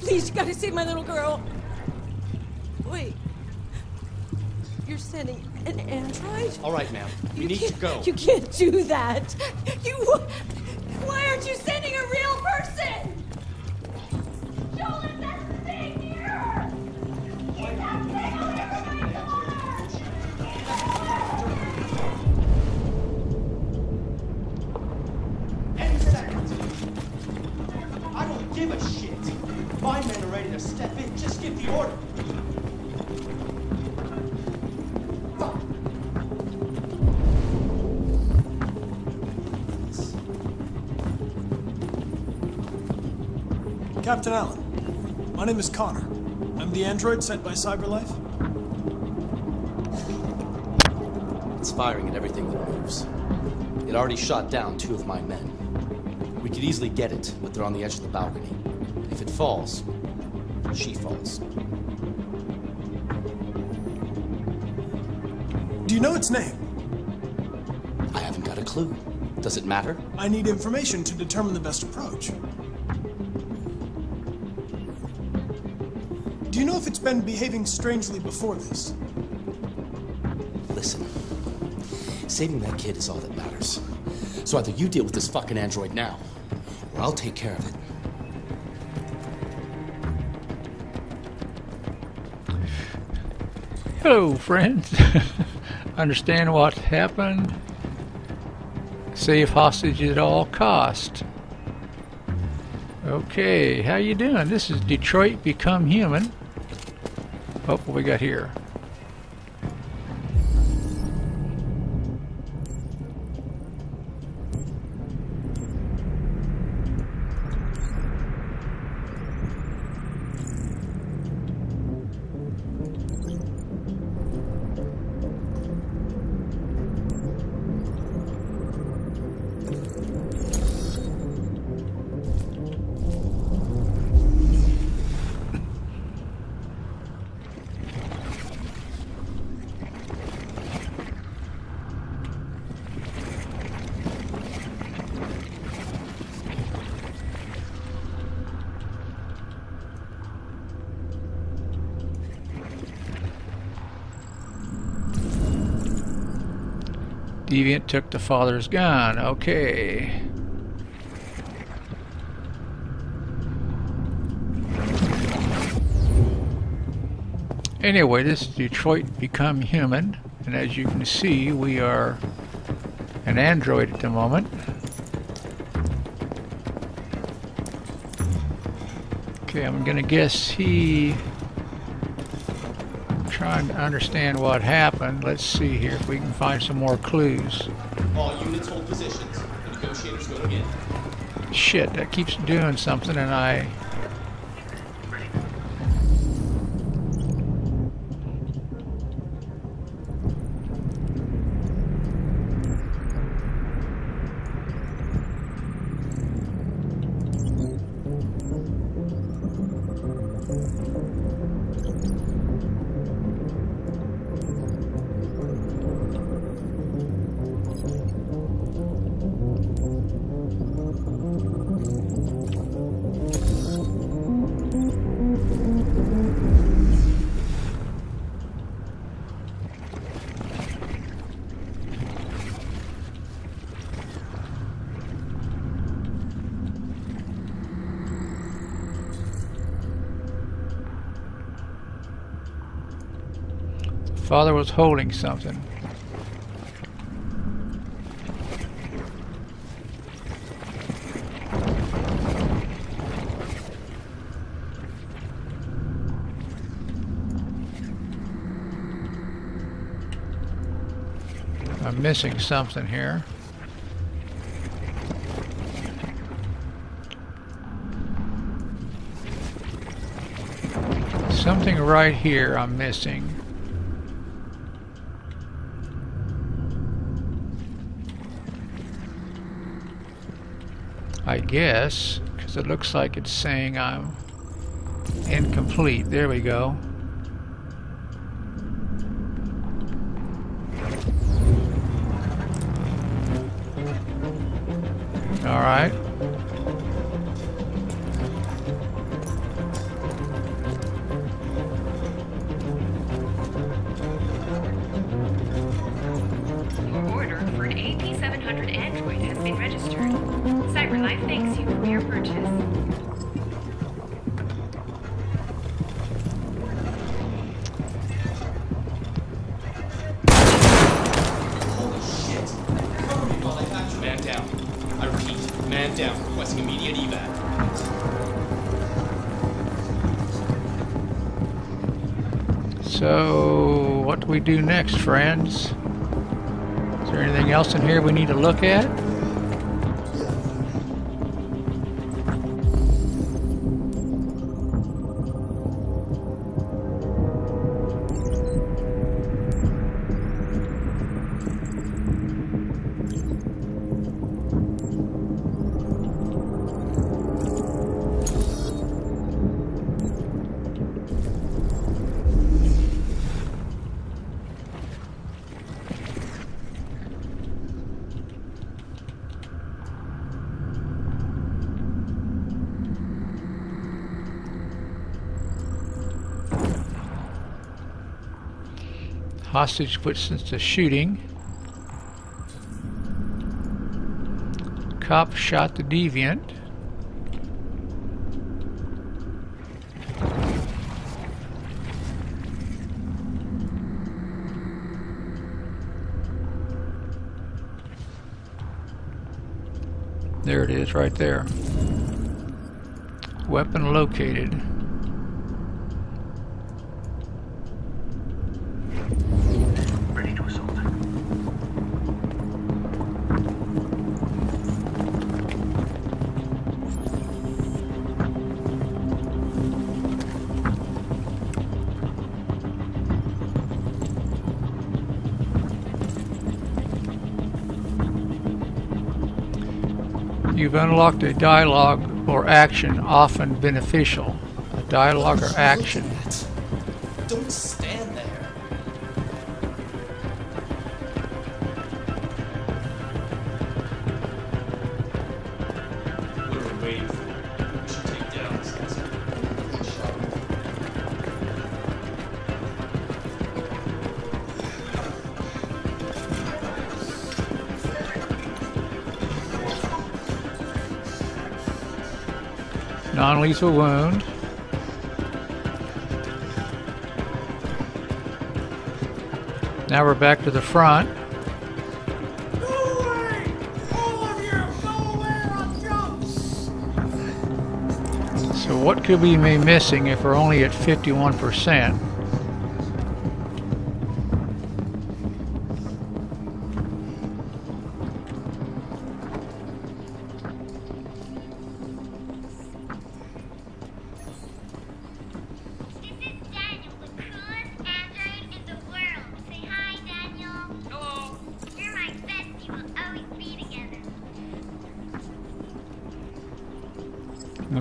Please, you gotta save my little girl. Wait. You're sending an android? All right, ma'am. We You need to go. You can't do that. You. Why aren't you sending a real Captain Allen, my name is Connor. I'm the android sent by CyberLife. It's firing at everything that moves. It already shot down two of my men. We could easily get it, but they're on the edge of the balcony. If it falls, she falls. Do you know its name? I haven't got a clue. Does it matter? I need information to determine the best approach. If it's been behaving strangely before this? Listen, saving that kid is all that matters. So either you deal with this fucking android now, or I'll take care of it. Hello, friends. Understand what happened? Save hostage at all cost. Okay, how you doing? This is Detroit Become Human. Oh, what we got here? Deviant took the father's gun. Okay. Anyway, this is Detroit Become Human, and as you can see, we are an android at the moment. Okay, I'm gonna guess he trying to understand what happened. Let's see here if we can find some more clues. All units hold positions. The negotiators going in. Shit, that keeps doing something and I... Father was holding something. I'm missing something here. Something right here I'm missing. I guess, because it looks like it's saying I'm incomplete. There we go. All right. Requesting immediate evac. So, what do we do next, friends? Is there anything else in here we need to look at? Hostage put since the shooting. Cop shot the deviant. There it is, right there. Weapon located. You've unlocked a dialogue or action often beneficial. A dialogue or action. Non-lethal wound. Now we're back to the front. So what could we be missing if we're only at 51%?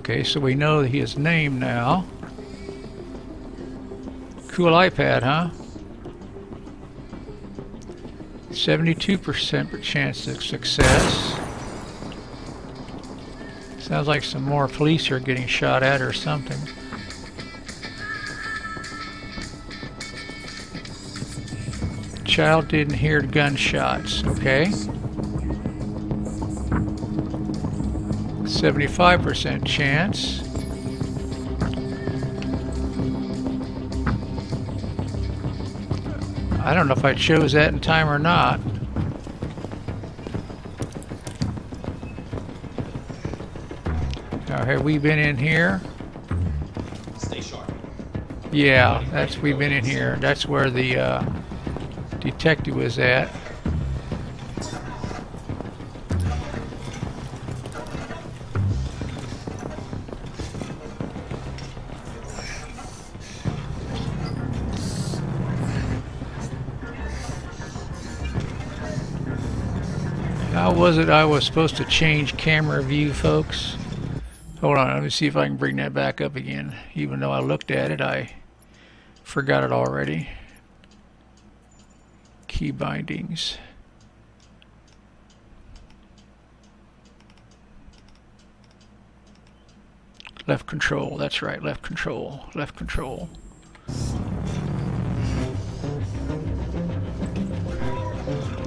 Okay, so we know his name now. Cool iPad, huh? 72% chance of success. Sounds like some more police are getting shot at or something. Child didn't hear gunshots, okay? 75% chance. I don't know if I chose that in time or not. Now, have we been in here? Stay sharp. Yeah, that's we've been in here. That's where the uh, detective was at. How was it I was supposed to change camera view, folks? Hold on, let me see if I can bring that back up again. Even though I looked at it, I forgot it already. Key bindings. Left control, that's right, left control, left control.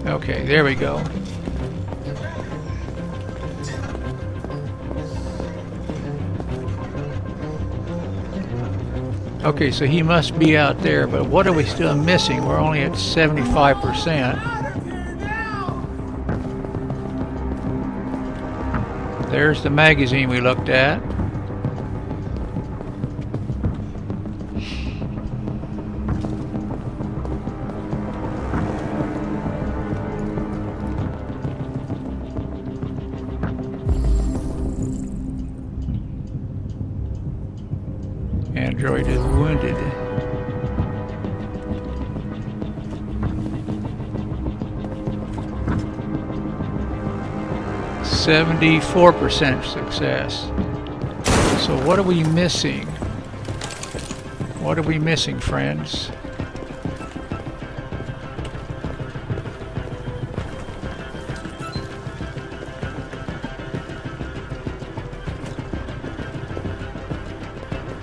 Okay, there we go. Okay, so he must be out there, but what are we still missing? We're only at 75%. There's the magazine we looked at. 74% success. So what are we missing? What are we missing, friends?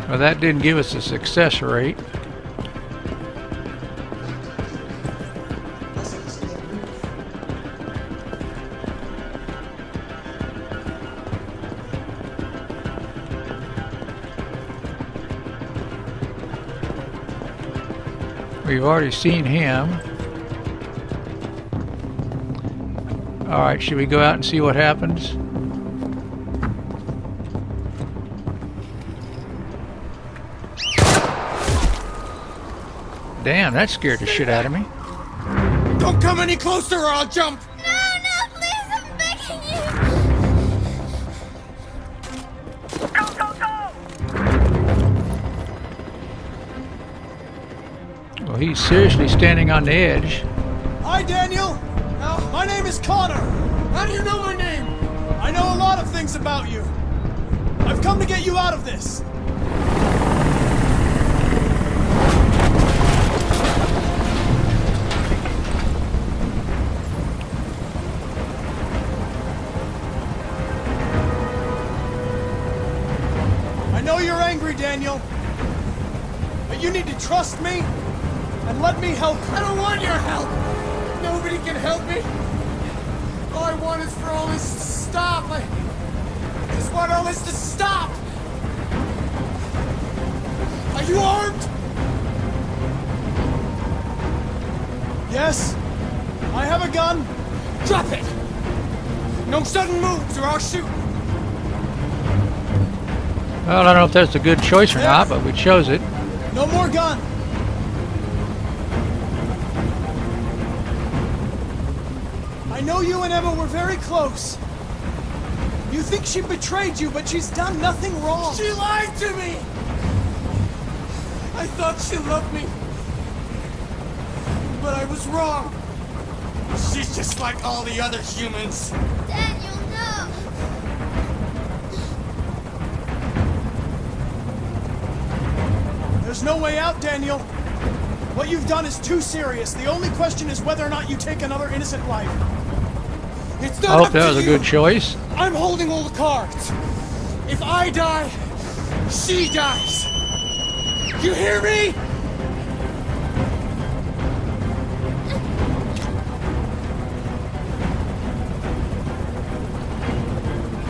Well, that didn't give us a success rate. We've already seen him. Alright, should we go out and see what happens? Damn, that scared the shit out of me. Don't come any closer or I'll jump! Seriously standing on the edge. Hi, Daniel. My name is Connor. How do you know my name? I know a lot of things about you. I've come to get you out of this. I know you're angry, Daniel. But you need to trust me let me help. I don't want your help! Nobody can help me! All I want is for all this to stop! I just want all this to stop! Are you armed? Yes, I have a gun. Drop it! No sudden moves or I'll shoot! Well, I don't know if that's a good choice or not, but we chose it. No more gun. Know you and Emma were very close. You think she betrayed you, but she's done nothing wrong. She lied to me! I thought she loved me. But I was wrong. She's just like all the other humans. Daniel, no. There's no way out, Daniel. What you've done is too serious. The only question is whether or not you take another innocent life. It's I hope that was a good choice. I'm holding all the cards. If I die, she dies. You hear me?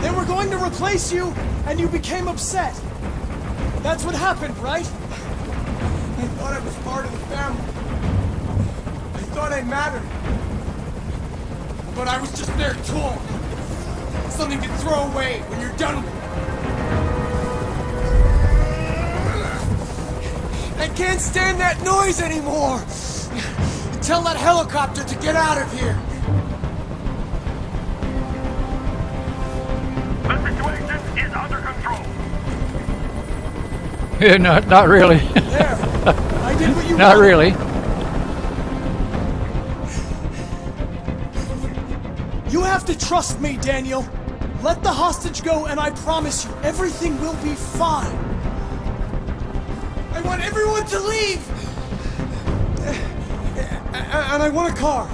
They were going to replace you, and you became upset. That's what happened, right? I thought I was part of the family. I thought I mattered. But I was just their toy. Something to throw away when you're done with it. I can't stand that noise anymore. Tell that helicopter to get out of here. The situation is under control. Yeah, not, not really. There. I did what you not wanted. really. To trust me, Daniel. Let the hostage go, and I promise you, everything will be fine. I want everyone to leave! And I want a car.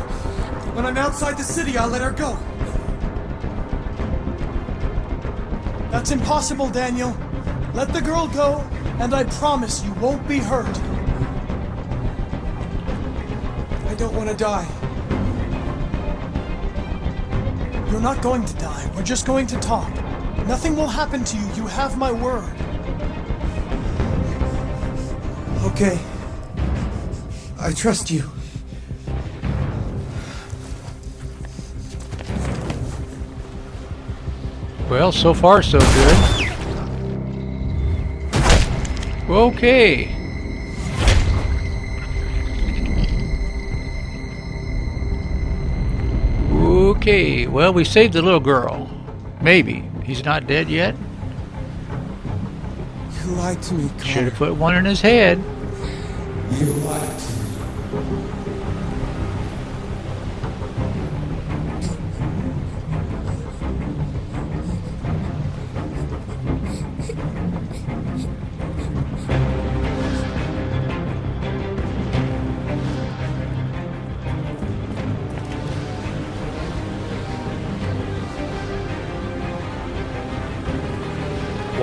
When I'm outside the city, I'll let her go. That's impossible, Daniel. Let the girl go, and I promise you won't be hurt. I don't want to die. You're not going to die. We're just going to talk. Nothing will happen to you. You have my word. Okay. I trust you. Well, so far so good. Okay. Okay, well, we saved the little girl. Maybe. He's not dead yet. You lied to me, Should have put one in his head. You lied to me.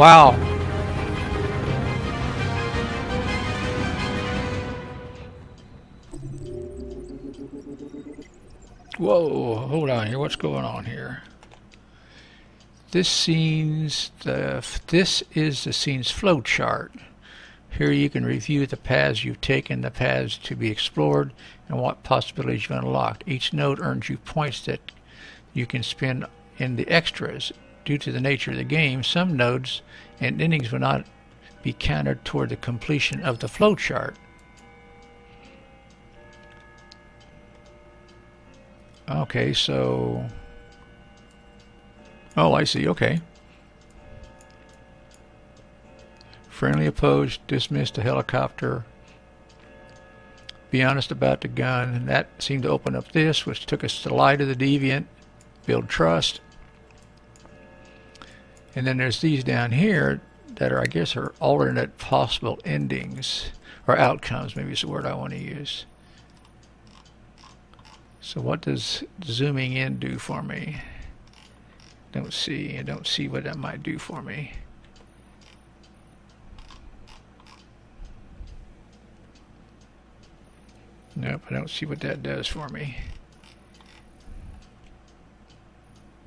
Wow. Whoa, hold on here. What's going on here? This scene's the this is the scene's flow chart. Here you can review the paths you've taken, the paths to be explored, and what possibilities you've unlocked. Each node earns you points that you can spend in the extras. Due to the nature of the game, some nodes and endings will not be counted toward the completion of the flow chart. Okay, so... Oh, I see, okay. Friendly opposed, dismissed the helicopter. Be honest about the gun. And that seemed to open up this, which took us to the light of the deviant. Build trust. And then there's these down here that are, I guess, are alternate possible endings or outcomes. Maybe is the word I want to use. So what does zooming in do for me? Don't see. I don't see what that might do for me. Nope, I don't see what that does for me.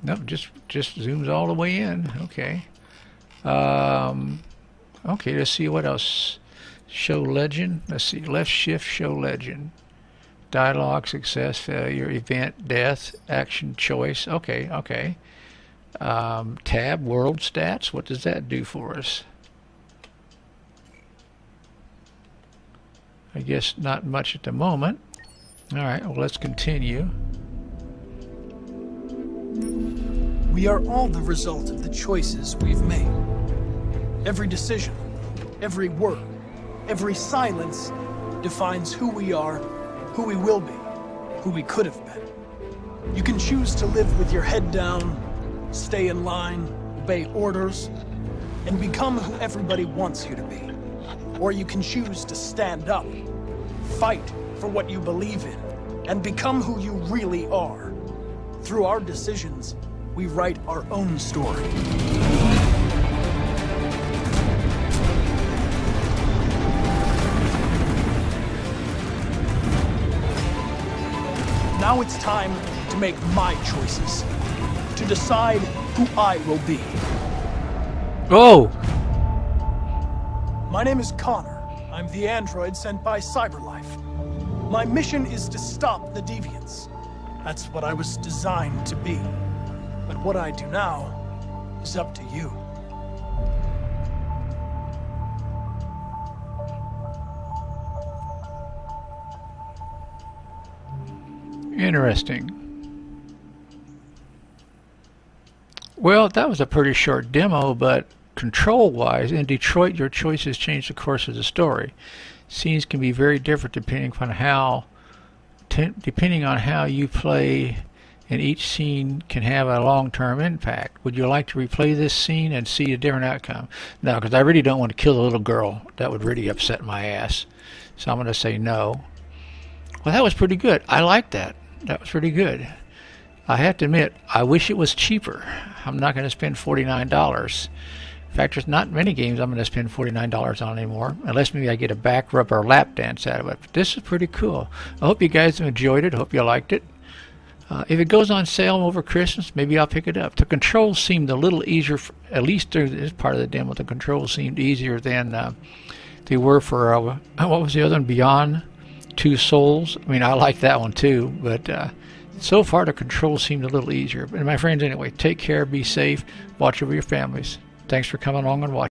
Nope, just just zooms all the way in. Okay. Um, okay, let's see what else. Show legend. Let's see. Left shift, show legend. Dialogue, success, failure, event, death, action, choice. Okay, okay. Um, tab, world stats. What does that do for us? I guess not much at the moment. All right, well, let's continue. We are all the result of the choices we've made. Every decision, every word, every silence defines who we are, who we will be, who we could have been. You can choose to live with your head down, stay in line, obey orders, and become who everybody wants you to be. Or you can choose to stand up, fight for what you believe in, and become who you really are. Through our decisions, we write our own story. Now it's time to make my choices, to decide who I will be. Oh, My name is Connor. I'm the android sent by Cyberlife. My mission is to stop the deviants. That's what I was designed to be. But what I do now is up to you. interesting. Well, that was a pretty short demo, but control-wise, in Detroit, your choices change the course of the story. Scenes can be very different depending on how, depending on how you play, and each scene can have a long-term impact. Would you like to replay this scene and see a different outcome? No, because I really don't want to kill the little girl. That would really upset my ass. So I'm going to say no. Well, that was pretty good. I like that. That was pretty good. I have to admit, I wish it was cheaper. I'm not going to spend $49. In fact, there's not many games I'm going to spend $49 on anymore, unless maybe I get a back rub or lap dance out of it. But this is pretty cool. I hope you guys enjoyed it. Hope you liked it. Uh, if it goes on sale over Christmas, maybe I'll pick it up. The controls seemed a little easier, f at least through this part of the demo. The controls seemed easier than uh, they were for uh, what was the other one? Beyond Two Souls. I mean, I like that one too, but uh, so far the controls seemed a little easier. And my friends, anyway, take care, be safe, watch over your families. Thanks for coming along and watching.